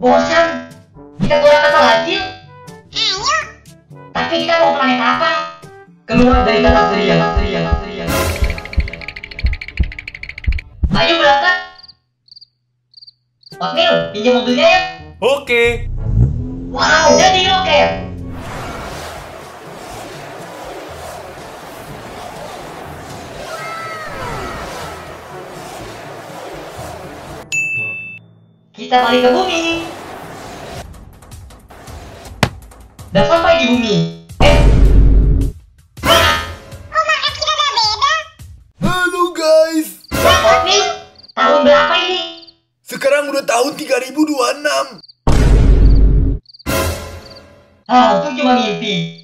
Bosan. Kita keluar kata lagi yuk. Tapi kita mau planet apa? Keluar dari kata ceria, ceria. Ayo berangkat. Oatmeal, pinjam mobilnya ya. Oke. Wow, jadi roket. Kita balik ke bumi. Dan sampai di bumi. Eh, Halo guys, Oatmeal, tahun berapa ini? sekarang udah tahun 3026. Ah, itu cuma mimpi.